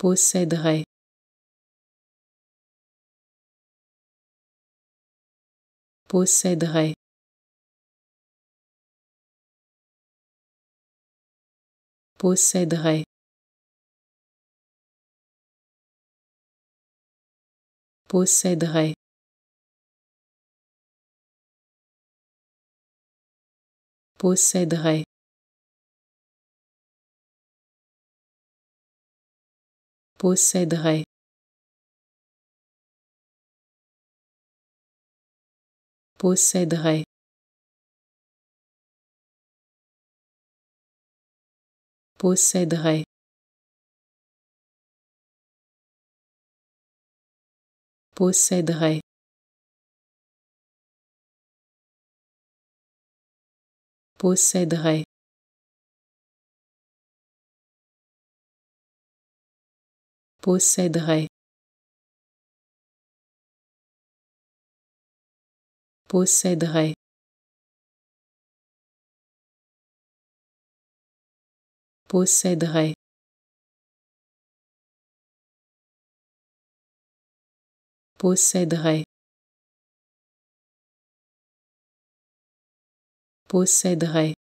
posséderait. Posséderait. Posséderait. Posséderait. Posséderait posséderait. Posséderait. Posséderait. Posséderait. Posséderait posséderait. Posséderait. Posséderait. Posséderait. Posséderait